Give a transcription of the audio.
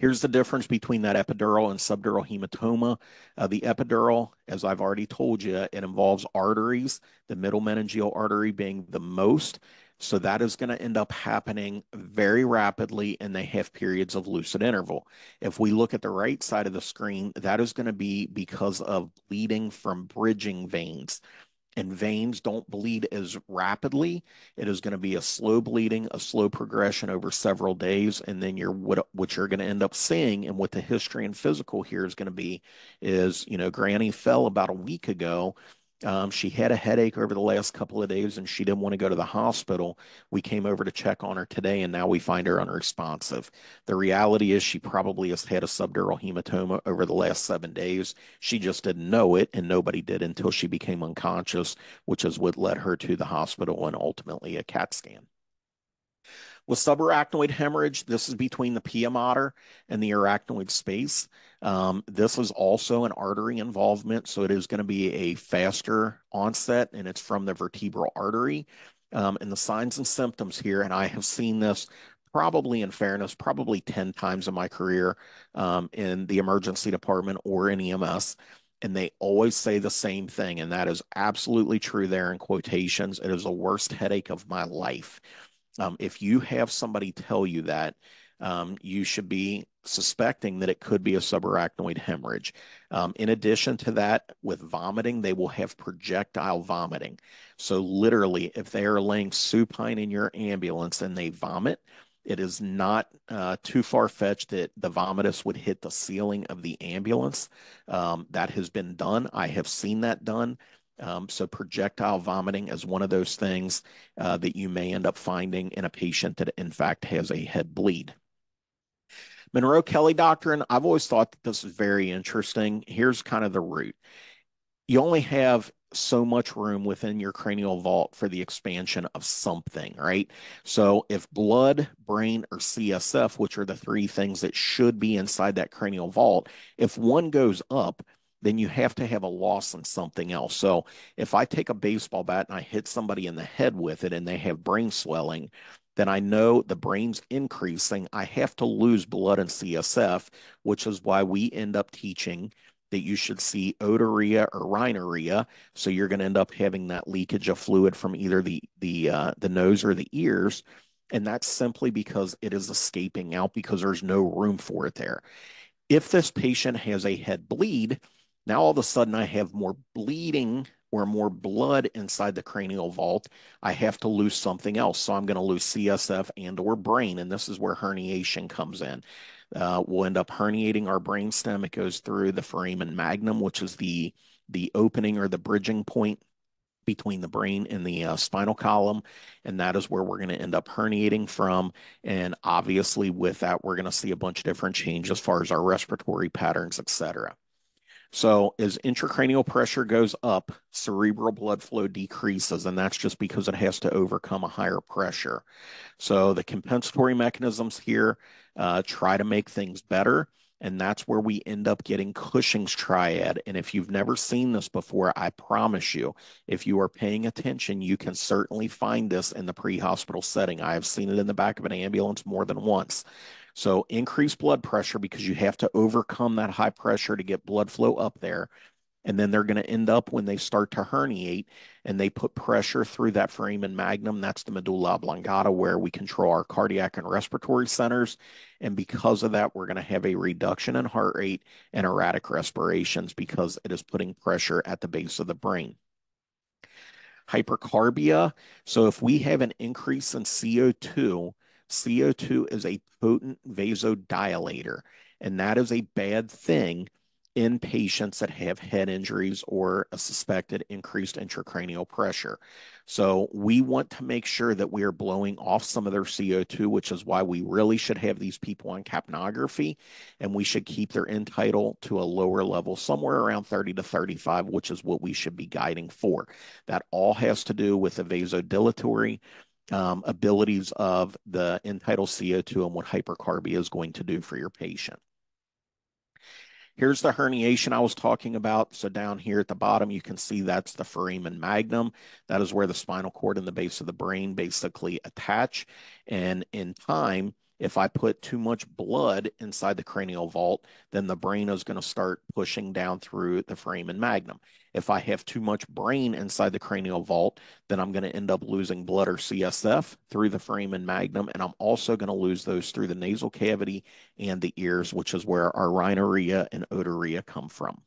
Here's the difference between that epidural and subdural hematoma. Uh, the epidural, as I've already told you, it involves arteries, the middle meningeal artery being the most. So that is going to end up happening very rapidly, and they have periods of lucid interval. If we look at the right side of the screen, that is going to be because of bleeding from bridging veins and veins don't bleed as rapidly. It is going to be a slow bleeding, a slow progression over several days, and then you're what what you're going to end up seeing, and what the history and physical here is going to be, is you know Granny fell about a week ago um, she had a headache over the last couple of days and she didn't want to go to the hospital. We came over to check on her today and now we find her unresponsive. The reality is she probably has had a subdural hematoma over the last seven days. She just didn't know it and nobody did until she became unconscious, which is what led her to the hospital and ultimately a CAT scan. With subarachnoid hemorrhage, this is between the pia mater and the arachnoid space. Um, this is also an artery involvement, so it is going to be a faster onset, and it's from the vertebral artery. Um, and the signs and symptoms here, and I have seen this probably in fairness, probably 10 times in my career um, in the emergency department or in EMS. And they always say the same thing. And that is absolutely true there in quotations. It is the worst headache of my life. Um, if you have somebody tell you that, um, you should be suspecting that it could be a subarachnoid hemorrhage. Um, in addition to that, with vomiting, they will have projectile vomiting. So, literally, if they are laying supine in your ambulance and they vomit, it is not uh, too far fetched that the vomitus would hit the ceiling of the ambulance. Um, that has been done. I have seen that done. Um, so projectile vomiting is one of those things uh, that you may end up finding in a patient that in fact has a head bleed. Monro-Kellie doctrine, I've always thought that this is very interesting. Here's kind of the root. You only have so much room within your cranial vault for the expansion of something, right? So if blood, brain, or CSF, which are the three things that should be inside that cranial vault, if one goes up, then you have to have a loss in something else. So if I take a baseball bat and I hit somebody in the head with it and they have brain swelling, then I know the brain's increasing. I have to lose blood and CSF, which is why we end up teaching that you should see otorrhea or rhinorrhea. So you're going to end up having that leakage of fluid from either the the uh, the nose or the ears, and that's simply because it is escaping out because there's no room for it there. If this patient has a head bleed, now all of a sudden I have more bleeding or more blood inside the cranial vault. I have to lose something else. So I'm going to lose CSF and or brain. And this is where herniation comes in. Uh, we'll end up herniating our brain stem. It goes through the foramen magnum, which is the the opening or the bridging point between the brain and the uh, spinal column. And that is where we're going to end up herniating from. And obviously, with that, we're going to see a bunch of different changes as far as our respiratory patterns, et cetera. So as intracranial pressure goes up, cerebral blood flow decreases, and that's just because it has to overcome a higher pressure. So the compensatory mechanisms here uh, try to make things better, and that's where we end up getting Cushing's triad. And if you've never seen this before, I promise you, if you are paying attention, you can certainly find this in the pre-hospital setting. I have seen it in the back of an ambulance more than once. So increase blood pressure because you have to overcome that high pressure to get blood flow up there. And then they're going to end up when they start to herniate and they put pressure through that foramen magnum. That's the medulla oblongata where we control our cardiac and respiratory centers. And because of that, we're going to have a reduction in heart rate and erratic respirations because it is putting pressure at the base of the brain hypercarbia. So if we have an increase in CO2, CO2 is a potent vasodilator, and that is a bad thing in patients that have head injuries or a suspected increased intracranial pressure. So we want to make sure that we are blowing off some of their CO2, which is why we really should have these people on capnography and we should keep their end tidal to a lower level, somewhere around 30 to 35, which is what we should be guiding for. That all has to do with the vasodilatory um, abilities of the tidal CO2 and what hypercarbia is going to do for your patient. Here's the herniation I was talking about. So down here at the bottom, you can see that's the foramen magnum. That is where the spinal cord and the base of the brain basically attach. And in time, If I put too much blood inside the cranial vault, then the brain is going to start pushing down through the foramen magnum. If I have too much brain inside the cranial vault, then I'm going to end up losing blood or CSF through the foramen magnum, and I'm also going to lose those through the nasal cavity and the ears, which is where our rhinorrhea and otorrhea come from.